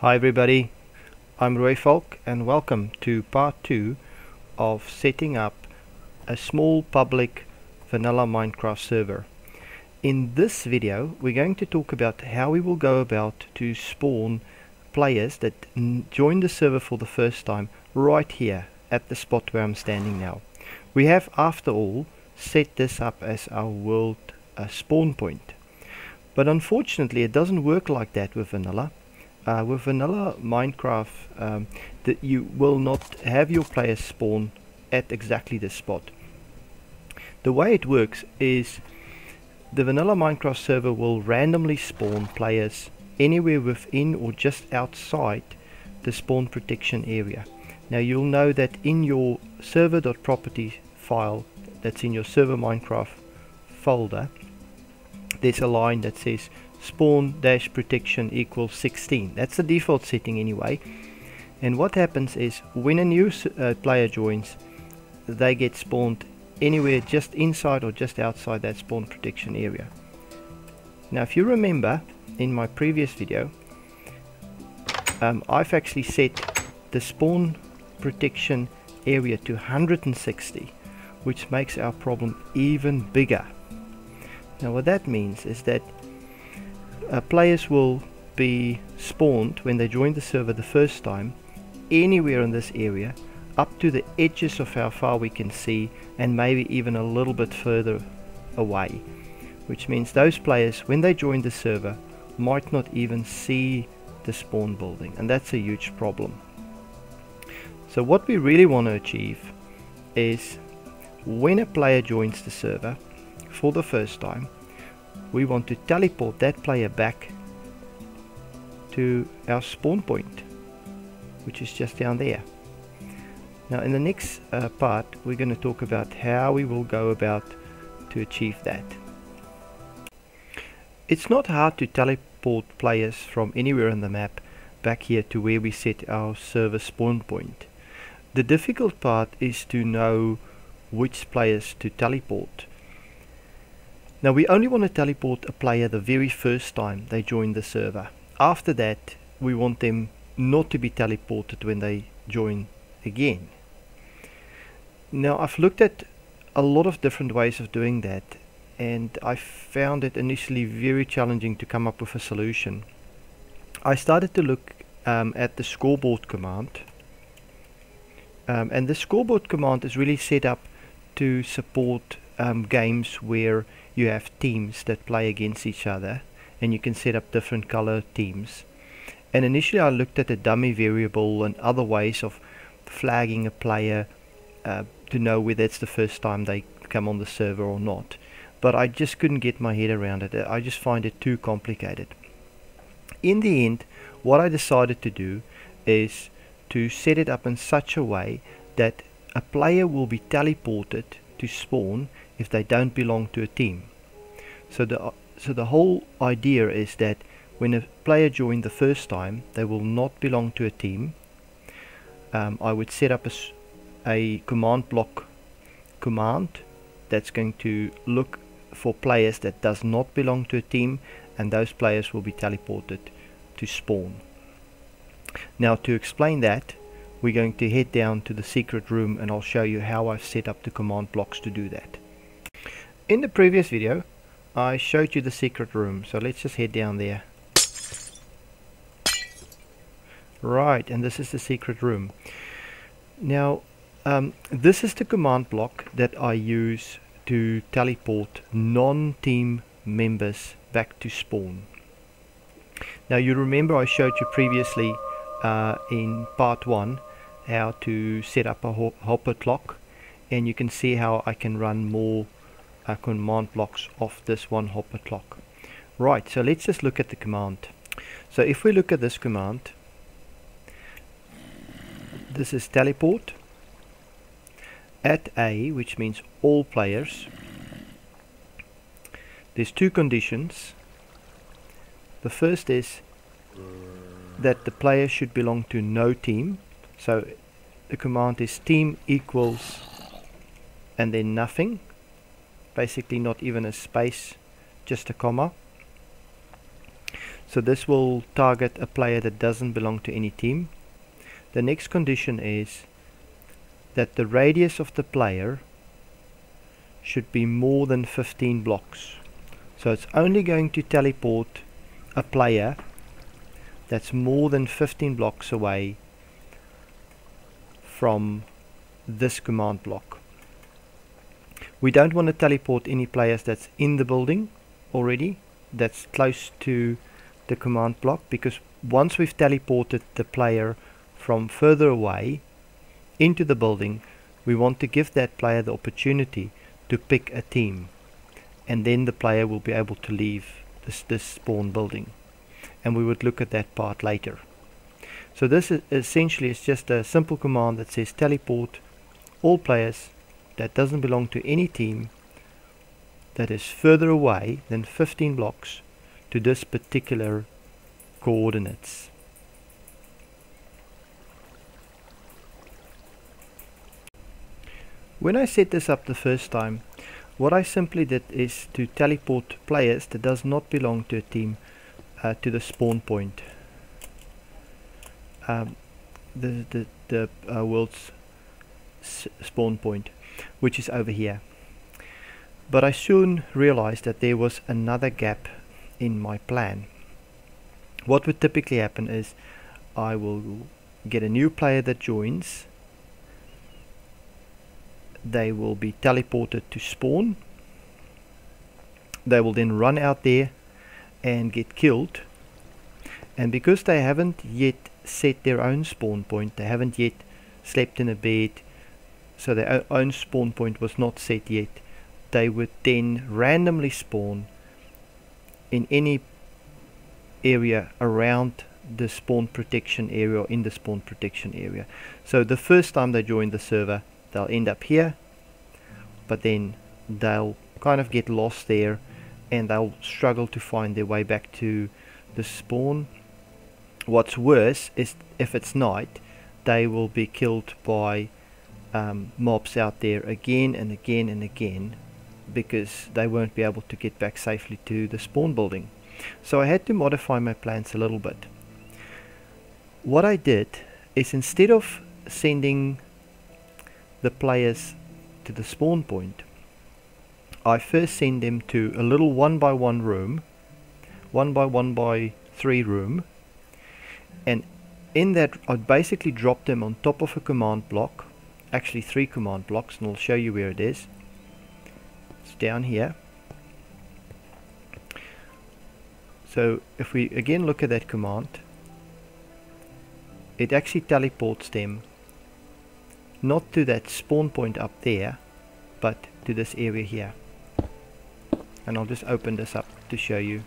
Hi everybody, I'm RooiValk and welcome to part 2 of setting up a small public vanilla Minecraft server. In this video we're going to talk about how we will go about to spawn players that join the server for the first time right here at the spot where I'm standing now. We have after all set this up as our world uh, spawn point. But unfortunately it doesn't work like that with vanilla uh, with vanilla Minecraft um, that you will not have your players spawn at exactly this spot. The way it works is the vanilla Minecraft server will randomly spawn players anywhere within or just outside the spawn protection area. Now you'll know that in your server.property file that's in your server Minecraft folder there's a line that says spawn dash protection equals 16 that's the default setting anyway. And what happens is when a new uh, player joins they get spawned anywhere just inside or just outside that spawn protection area. Now if you remember in my previous video um, I've actually set the spawn protection area to 160 which makes our problem even bigger. Now what that means is that uh, players will be spawned when they join the server the first time anywhere in this area up to the edges of how far we can see and maybe even a little bit further away. Which means those players when they join the server might not even see the spawn building and that's a huge problem. So what we really want to achieve is when a player joins the server for the first time we want to teleport that player back to our spawn point which is just down there. Now in the next uh, part we're going to talk about how we will go about to achieve that. It's not hard to teleport players from anywhere on the map back here to where we set our server spawn point. The difficult part is to know which players to teleport now we only want to teleport a player the very first time they join the server. After that we want them not to be teleported when they join again. Now I've looked at a lot of different ways of doing that and I found it initially very challenging to come up with a solution. I started to look um, at the scoreboard command um, and the scoreboard command is really set up to support um, games where you have teams that play against each other and you can set up different color teams. And initially I looked at a dummy variable and other ways of flagging a player uh, to know whether it's the first time they come on the server or not. But I just couldn't get my head around it. I just find it too complicated. In the end what I decided to do is to set it up in such a way that a player will be teleported to spawn if they don't belong to a team. So the, so the whole idea is that when a player joins the first time, they will not belong to a team. Um, I would set up a, a command block command that's going to look for players that does not belong to a team and those players will be teleported to spawn. Now to explain that we're going to head down to the secret room and I'll show you how I've set up the command blocks to do that. In the previous video I showed you the secret room so let's just head down there. Right and this is the secret room. Now um, this is the command block that I use to teleport non-team members back to spawn. Now you remember I showed you previously uh, in part 1 how to set up a hopper clock and you can see how I can run more uh, command blocks off this one hopper clock. Right so let's just look at the command. So if we look at this command this is teleport at A which means all players. There's two conditions. The first is that the player should belong to no team. So the command is team equals and then nothing basically not even a space just a comma. So this will target a player that doesn't belong to any team. The next condition is that the radius of the player should be more than 15 blocks. So it's only going to teleport a player that's more than 15 blocks away from this command block. We don't want to teleport any players that's in the building already, that's close to the command block, because once we've teleported the player from further away into the building, we want to give that player the opportunity to pick a team. And then the player will be able to leave this, this spawn building. And we would look at that part later. So this is essentially is just a simple command that says teleport all players that doesn't belong to any team that is further away than 15 blocks to this particular coordinates. When I set this up the first time, what I simply did is to teleport players that does not belong to a team uh, to the spawn point um, the, the, the uh, world's spawn point which is over here. But I soon realized that there was another gap in my plan. What would typically happen is I will get a new player that joins. They will be teleported to spawn. They will then run out there and get killed. And because they haven't yet set their own spawn point. They haven't yet slept in a bed, so their own spawn point was not set yet. They would then randomly spawn in any area around the spawn protection area or in the spawn protection area. So the first time they join the server, they'll end up here, but then they'll kind of get lost there and they'll struggle to find their way back to the spawn What's worse is if it's night, they will be killed by um, mobs out there again and again and again because they won't be able to get back safely to the spawn building. So I had to modify my plans a little bit. What I did is instead of sending the players to the spawn point, I first send them to a little one by one room, one by one by three room, and in that I'd basically drop them on top of a command block actually three command blocks and I'll show you where it is. It's down here. So if we again look at that command it actually teleports them not to that spawn point up there but to this area here. And I'll just open this up to show you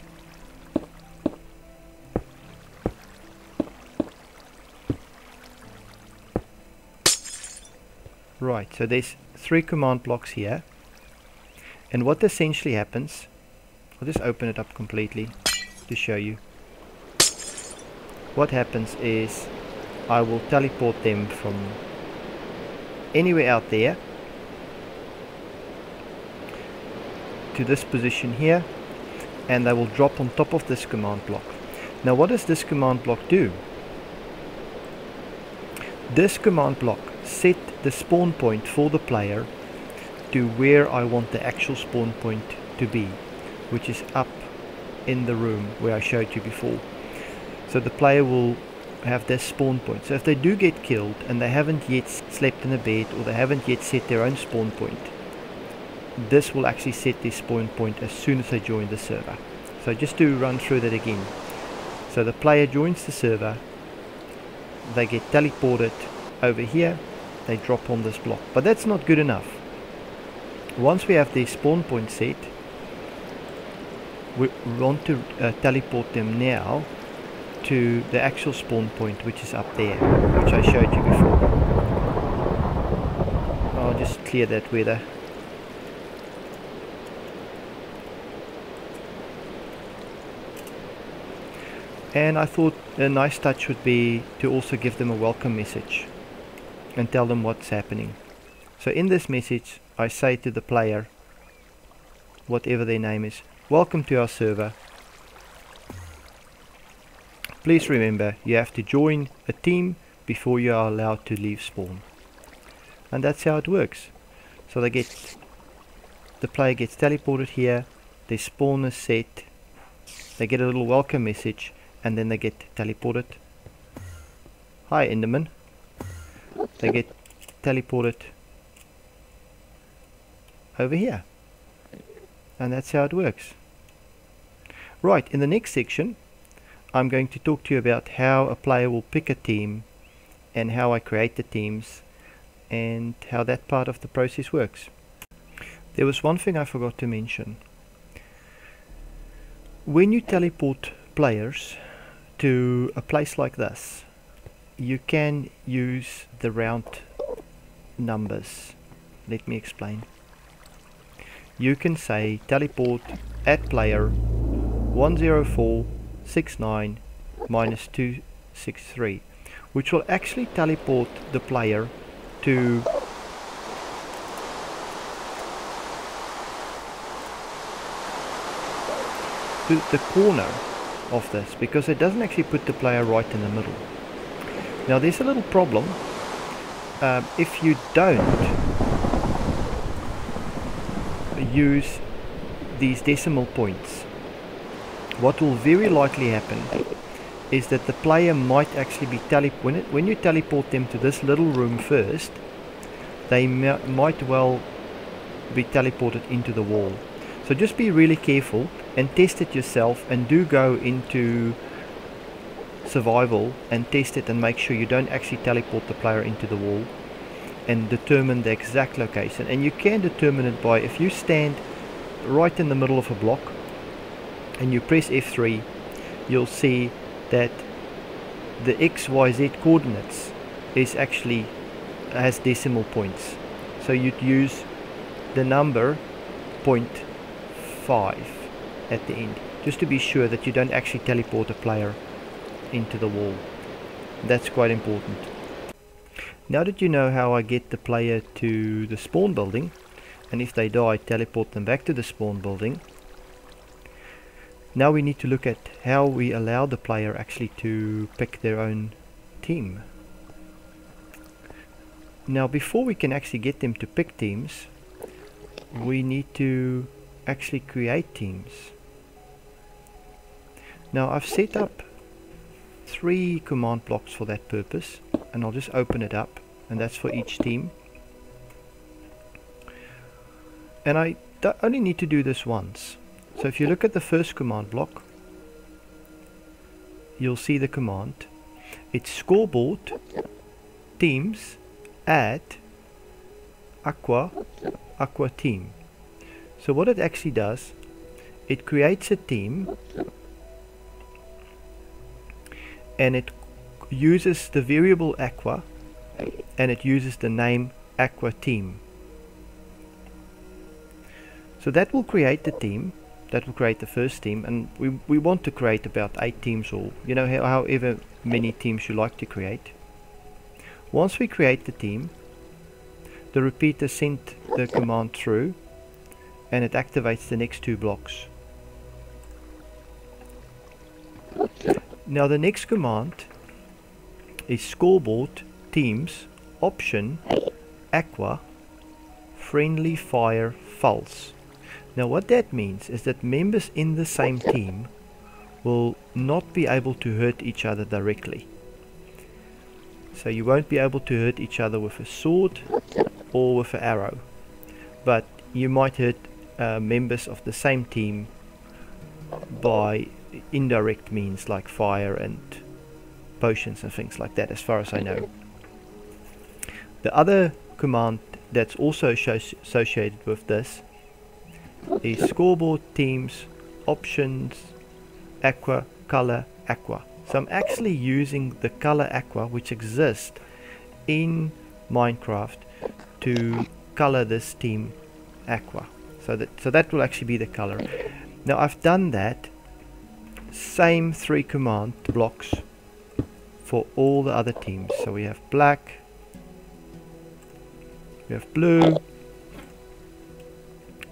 Right, so there's three command blocks here. And what essentially happens, I'll just open it up completely to show you. What happens is I will teleport them from anywhere out there to this position here and they will drop on top of this command block. Now what does this command block do? This command block set the spawn point for the player to where I want the actual spawn point to be which is up in the room where I showed you before. So the player will have their spawn point. So if they do get killed and they haven't yet slept in a bed or they haven't yet set their own spawn point this will actually set their spawn point as soon as they join the server. So just to run through that again. So the player joins the server they get teleported over here they drop on this block. But that's not good enough. Once we have the spawn point set, we want to uh, teleport them now to the actual spawn point which is up there, which I showed you before. I'll just clear that weather. And I thought a nice touch would be to also give them a welcome message and tell them what's happening. So in this message I say to the player, whatever their name is, welcome to our server. please remember you have to join a team before you are allowed to leave spawn and that's how it works so they get the player gets teleported here their spawn is set they get a little welcome message and then they get teleported hi enderman they get teleported over here. And that's how it works. Right in the next section I'm going to talk to you about how a player will pick a team and how I create the teams and how that part of the process works. There was one thing I forgot to mention. When you teleport players to a place like this you can use the round numbers. Let me explain. You can say teleport at player 10469 minus 263 which will actually teleport the player to to the corner of this because it doesn't actually put the player right in the middle now there's a little problem. Um, if you don't use these decimal points what will very likely happen is that the player might actually be tele when, when you teleport them to this little room first they might well be teleported into the wall. So just be really careful and test it yourself and do go into survival and test it and make sure you don't actually teleport the player into the wall and determine the exact location. And you can determine it by if you stand right in the middle of a block and you press F3 you'll see that the XYZ coordinates is actually has decimal points. So you'd use the number 0.5 at the end just to be sure that you don't actually teleport a player into the wall that's quite important now that you know how I get the player to the spawn building, and if they die, teleport them back to the spawn building, now we need to look at how we allow the player actually to pick their own team. Now before we can actually get them to pick teams, we need to actually create teams. Now I've set up three command blocks for that purpose and I'll just open it up and that's for each team. And I only need to do this once. So if you look at the first command block you'll see the command. It's scoreboard teams add aqua aqua team. So what it actually does it creates a team and it uses the variable aqua and it uses the name aqua team. So that will create the team that will create the first team and we, we want to create about eight teams or you know however many teams you like to create. Once we create the team the repeater sent the command through and it activates the next two blocks now the next command is scoreboard teams option aqua friendly fire false. Now what that means is that members in the same team will not be able to hurt each other directly. So you won't be able to hurt each other with a sword or with an arrow but you might hurt uh, members of the same team by indirect means like fire and potions and things like that as far as I know. The other command that's also associated with this is scoreboard teams options aqua color aqua. So I'm actually using the color aqua which exists in Minecraft to color this team aqua. So that so that will actually be the color. Now I've done that same three command blocks for all the other teams. So we have black, we have blue,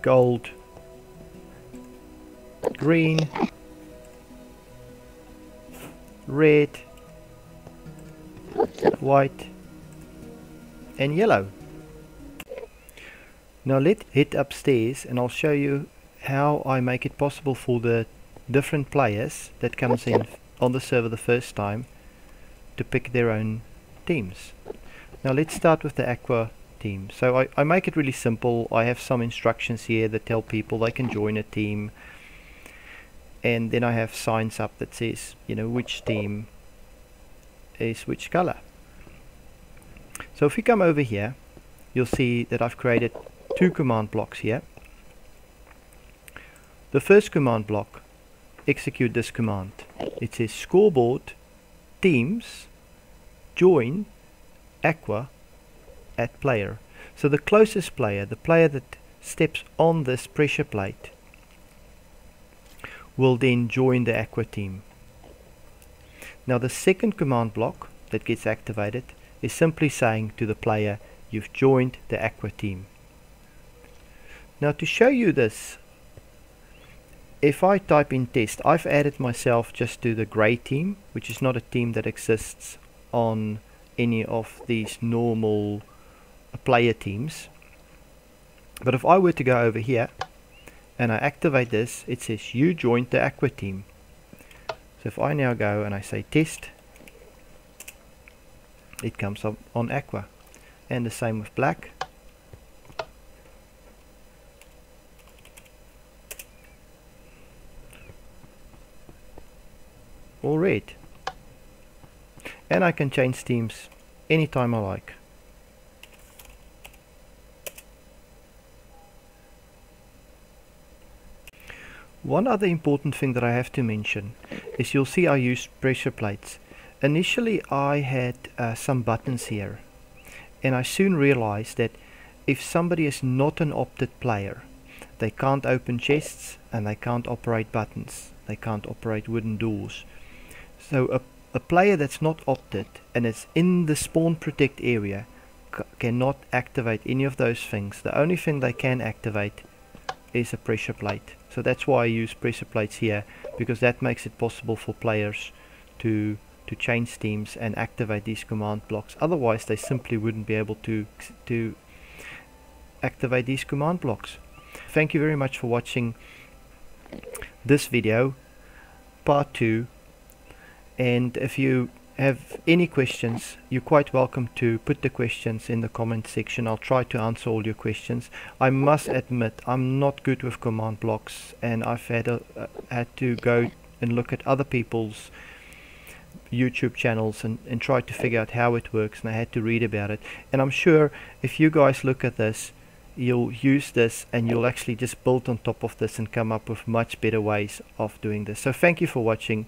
gold, green, red white and yellow now let's head upstairs and I'll show you how I make it possible for the different players that comes in on the server the first time to pick their own teams. Now let's start with the Aqua team. So I, I make it really simple. I have some instructions here that tell people they can join a team and then I have signs up that says you know which team is which color. So if we come over here you'll see that I've created two command blocks here. The first command block execute this command. It says scoreboard teams join aqua at player. So the closest player, the player that steps on this pressure plate will then join the aqua team. Now the second command block that gets activated is simply saying to the player you've joined the aqua team. Now to show you this if I type in test, I've added myself just to the grey team, which is not a team that exists on any of these normal player teams. But if I were to go over here and I activate this, it says you joined the Aqua team. So if I now go and I say test, it comes up on Aqua. And the same with black. Or red and I can change themes anytime I like One other important thing that I have to mention is you'll see I use pressure plates. Initially I had uh, some buttons here and I soon realized that if somebody is not an opted player they can't open chests and they can't operate buttons. They can't operate wooden doors. So a, a player that's not opted and is in the spawn protect area cannot activate any of those things. The only thing they can activate is a pressure plate. So that's why I use pressure plates here because that makes it possible for players to to change teams and activate these command blocks. Otherwise they simply wouldn't be able to to activate these command blocks. Thank you very much for watching this video part 2 and if you have any questions you're quite welcome to put the questions in the comment section. I'll try to answer all your questions. I must admit I'm not good with command blocks and I've had a, uh, had to go and look at other people's YouTube channels and, and try to figure out how it works and I had to read about it. And I'm sure if you guys look at this you'll use this and you'll actually just build on top of this and come up with much better ways of doing this. So thank you for watching